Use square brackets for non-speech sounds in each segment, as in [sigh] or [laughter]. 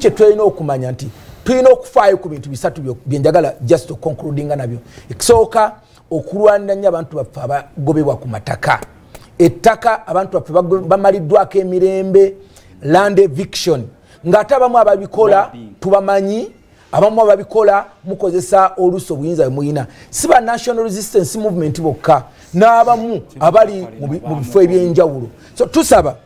kyetulina okumanya nti tulina okufaayo ku bintu bisatu byenjagala just oconcludinga nabyo. Ekisooka okulwanira nnyo abantu baffe abagobebwa ku mataka. Ettaka abantu baffe bamaliddwako emirembe land eviction. Ng'ate abamu ababikola tubamanyi. Abamu ababikola mukozesa oluusi obuyinza bwe muyina. Si ba national resistance movement bokka n'abamu abali mu bifo ebyenjawulo. So tusaba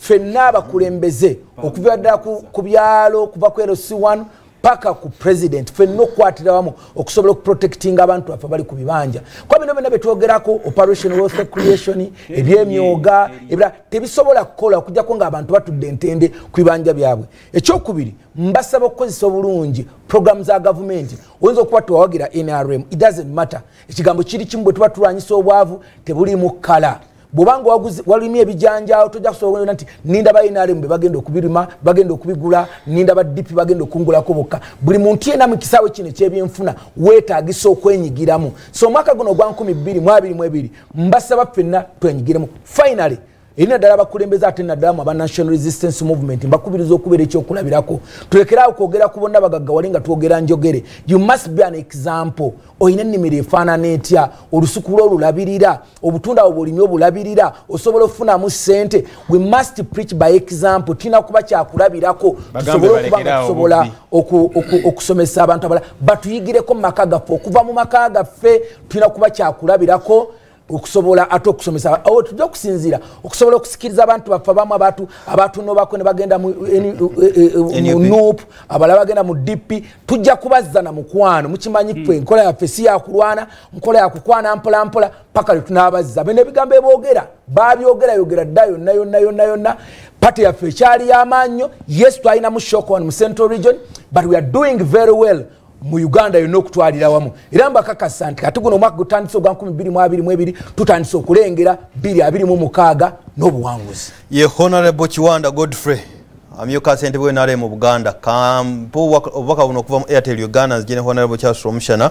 ffenna abakulembeze okuva ddala ku byalo kuva ku rc1 paka ku president. Ffenna okukwatira wamu okusobola okuprotectinga abantu baffe bali ku bibanja. Kuba bino byonna betwogerako operation wealth creation [coughs] ebyemyoga ebira tebisobola kukola okujjako ngaabantu batudde entende ku bibanja byabwe. Ekyokubiri mbasaba okukozesa obulungi programu za gavumenti. Oyinza okuba tewawagira nrm it doesn't matter. Ekigambo kiri kimu bwe tuba tulwanyisa obwavu tebulimu kala bwobanga walimye ebijanjawo tojja kusobola nti ninda bainaremu bebagenda okubirima bagenda okubigula ninda badipi bagenda okungulako bokka. Buli muntu yena mukisaawe kino ekyebyenfuna wetagisa okwenyigiramu so omwaka guno ogwa 22 mbasaba ffenna twenyigiremu finally erina ddala abakulembeze ate naddalamu aba national resistance movement mbakubiriza okubeera ekyokulabirako tulekeraawo kwogera ku bonna bagaggawale nga twogera njogere. You must be an example. Olina ennimiro efaanana etya olusuku lwo olulabirira obutunda bwe bwolimi obulabirira osobola okufunamu sente. We must preach by example. Tulina kuba kyakulabirako tusobole okuba nga tusobola okusomesa abantu abalala batuyigireko mu maka gaffe okuva mu maka gaffe tulina kuba kyakulabirako okusobola ate okusomesa awo tujja okusinziira okusobola okusikiriza abantu baffe abamu abatu abatunobako ne bagenda mu nup abalala bagenda mu dp tujja kubazza na mukwano mukimanyi ffe enkola yaffe si yakulwana nkola yakukwana mpola mpola paka lwetunabazza bene ebigambo ebogera babyogera yogera dda yonna yonna yonna yonna. Pati yaffe ekyali yamaannyo yes twalinamu shokon mu central region but we are doing very well mu uganda yonna okutwalira wamu. Era mbakakasa nti kati guno omwaka gutandise ogwa 22 tutandise okulengera 226 n'obuwanguzi. Ye honorable kiwanda godfrey amyuka ssentebe wenale mu buganda kampa obubaka buno okuva mu airtel uganda nzije ne honorable charles omushana